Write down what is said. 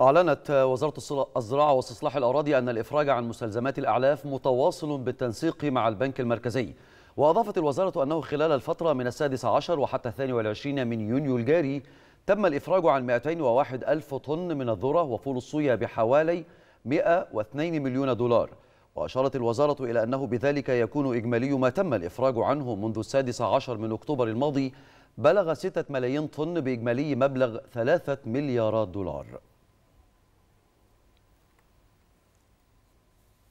أعلنت وزارة الزراعة واستصلاح الأراضي أن الإفراج عن مستلزمات الأعلاف متواصل بالتنسيق مع البنك المركزي. وأضافت الوزارة أنه خلال الفترة من السادس عشر وحتى الثاني والعشرين من يونيو الجاري تم الإفراج عن 201 ألف طن من الذرة وفول الصويا بحوالي 102 مليون دولار. وأشارت الوزارة إلى أنه بذلك يكون إجمالي ما تم الإفراج عنه منذ السادس عشر من أكتوبر الماضي بلغ 6 ملايين طن بإجمالي مبلغ 3 مليارات دولار.